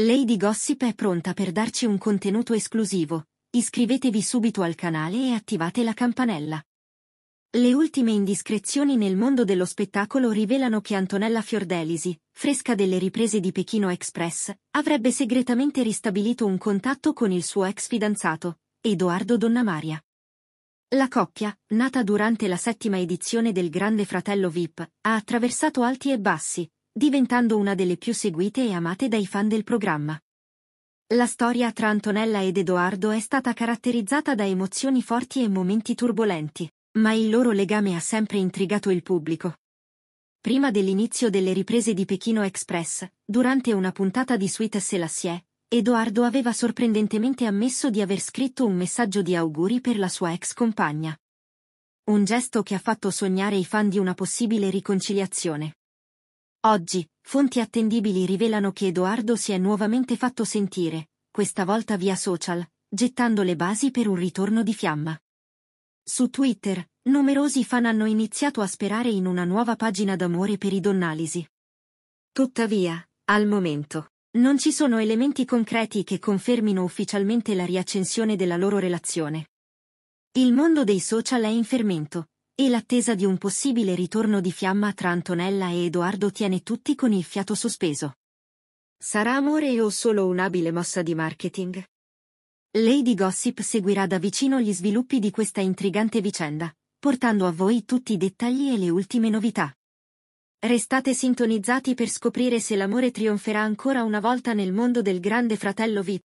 Lady Gossip è pronta per darci un contenuto esclusivo. Iscrivetevi subito al canale e attivate la campanella. Le ultime indiscrezioni nel mondo dello spettacolo rivelano che Antonella Fiordelisi, fresca delle riprese di Pechino Express, avrebbe segretamente ristabilito un contatto con il suo ex fidanzato, Edoardo Donnamaria. La coppia, nata durante la settima edizione del Grande Fratello VIP, ha attraversato alti e bassi, diventando una delle più seguite e amate dai fan del programma. La storia tra Antonella ed Edoardo è stata caratterizzata da emozioni forti e momenti turbolenti, ma il loro legame ha sempre intrigato il pubblico. Prima dell'inizio delle riprese di Pechino Express, durante una puntata di Suite Selassie, Edoardo aveva sorprendentemente ammesso di aver scritto un messaggio di auguri per la sua ex compagna. Un gesto che ha fatto sognare i fan di una possibile riconciliazione. Oggi, fonti attendibili rivelano che Edoardo si è nuovamente fatto sentire, questa volta via social, gettando le basi per un ritorno di fiamma. Su Twitter, numerosi fan hanno iniziato a sperare in una nuova pagina d'amore per i Donnalisi. Tuttavia, al momento, non ci sono elementi concreti che confermino ufficialmente la riaccensione della loro relazione. Il mondo dei social è in fermento, e l'attesa di un possibile ritorno di fiamma tra Antonella e Edoardo tiene tutti con il fiato sospeso. Sarà amore o solo un'abile mossa di marketing? Lady Gossip seguirà da vicino gli sviluppi di questa intrigante vicenda, portando a voi tutti i dettagli e le ultime novità. Restate sintonizzati per scoprire se l'amore trionferà ancora una volta nel mondo del grande fratello VIP.